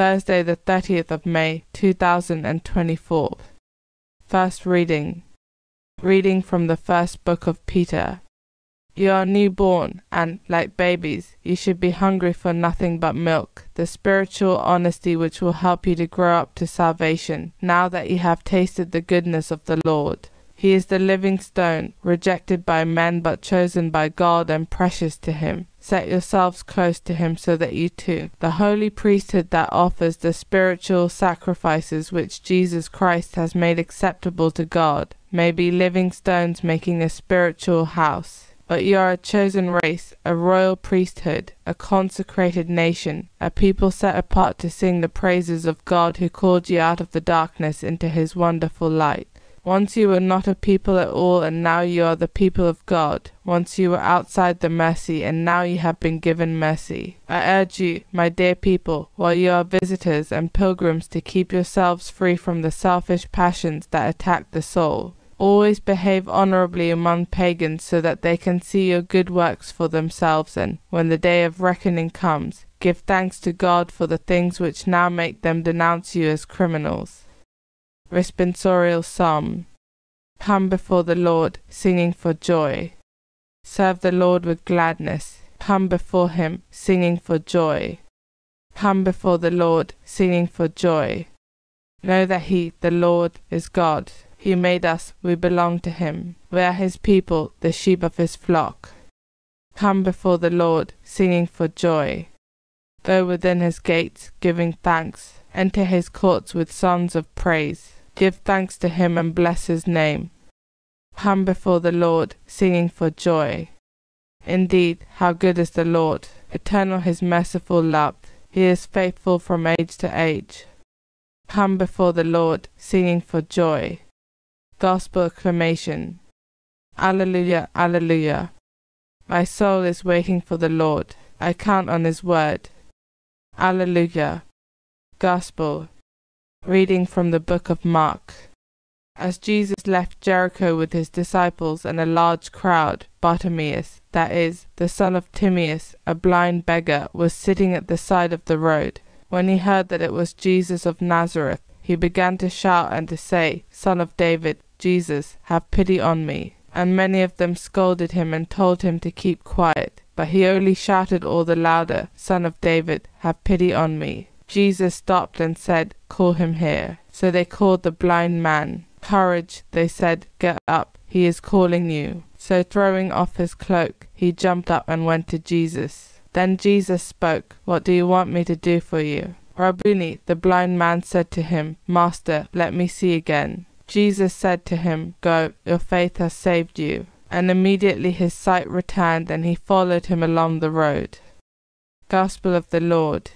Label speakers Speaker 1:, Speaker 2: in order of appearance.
Speaker 1: Thursday, the 30th of May, 2024. First reading. Reading from the first book of Peter. You are newborn, and, like babies, you should be hungry for nothing but milk, the spiritual honesty which will help you to grow up to salvation, now that you have tasted the goodness of the Lord. He is the living stone, rejected by men but chosen by God and precious to Him. Set yourselves close to Him so that you too, the holy priesthood that offers the spiritual sacrifices which Jesus Christ has made acceptable to God, may be living stones making a spiritual house. But you are a chosen race, a royal priesthood, a consecrated nation, a people set apart to sing the praises of God who called you out of the darkness into His wonderful light. Once you were not a people at all, and now you are the people of God. Once you were outside the mercy, and now you have been given mercy. I urge you, my dear people, while you are visitors and pilgrims, to keep yourselves free from the selfish passions that attack the soul. Always behave honorably among pagans so that they can see your good works for themselves, and, when the day of reckoning comes, give thanks to God for the things which now make them denounce you as criminals responsorial psalm. Come before the Lord, singing for joy. Serve the Lord with gladness. Come before him, singing for joy. Come before the Lord, singing for joy. Know that he, the Lord, is God. He made us, we belong to him. We are his people, the sheep of his flock. Come before the Lord, singing for joy. Go within his gates, giving thanks. Enter his courts with songs of praise. Give thanks to him and bless his name. Come before the Lord, singing for joy. Indeed, how good is the Lord! Eternal his merciful love. He is faithful from age to age. Come before the Lord, singing for joy. Gospel acclamation. Alleluia, Alleluia. My soul is waiting for the Lord. I count on his word. Alleluia. Gospel. Reading from the book of Mark. As Jesus left Jericho with his disciples and a large crowd, Bartimaeus, that is, the son of Timaeus, a blind beggar, was sitting at the side of the road. When he heard that it was Jesus of Nazareth, he began to shout and to say, Son of David, Jesus, have pity on me. And many of them scolded him and told him to keep quiet. But he only shouted all the louder, Son of David, have pity on me. Jesus stopped and said, Call him here. So they called the blind man. Courage, they said, get up, he is calling you. So throwing off his cloak, he jumped up and went to Jesus. Then Jesus spoke, What do you want me to do for you? Rabboni, the blind man said to him, Master, let me see again. Jesus said to him, Go, your faith has saved you. And immediately his sight returned, and he followed him along the road. Gospel of the Lord.